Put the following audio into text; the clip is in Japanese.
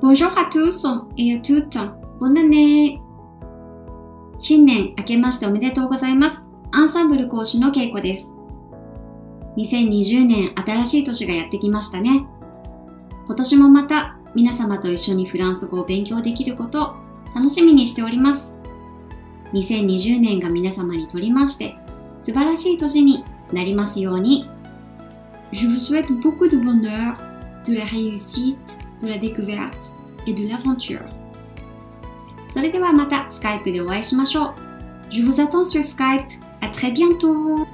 Bonjour à tous et à toutes. Bonne année. 新年明けましておめでとうございます。アンサンブル講師のけいこです。2020年新しい年がやってきましたね。今年もまた皆様と一緒にフランス語を勉強できることを楽しみにしております。2020年が皆様にとりまして素晴らしい年になりますように。Je vous souhaite beaucoup de bonheur, de la réussite, de la découverte et de l'aventure. それではまたスカイプでお会いしましょう。Je vous attends sur Skype. À très bientôt!